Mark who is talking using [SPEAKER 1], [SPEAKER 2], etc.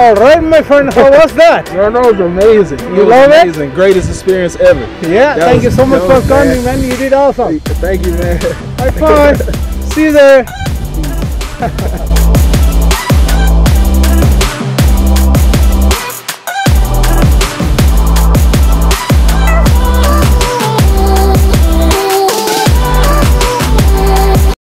[SPEAKER 1] All right, my friend. How was that?
[SPEAKER 2] No, no, it was amazing. It
[SPEAKER 1] You
[SPEAKER 2] was
[SPEAKER 1] love it?
[SPEAKER 2] amazing. Greatest experience ever.
[SPEAKER 1] Yeah,
[SPEAKER 2] That
[SPEAKER 1] thank
[SPEAKER 2] was-
[SPEAKER 1] you so much for coming, man. You did awesome.
[SPEAKER 2] Thank you, man.
[SPEAKER 1] High five. See you there.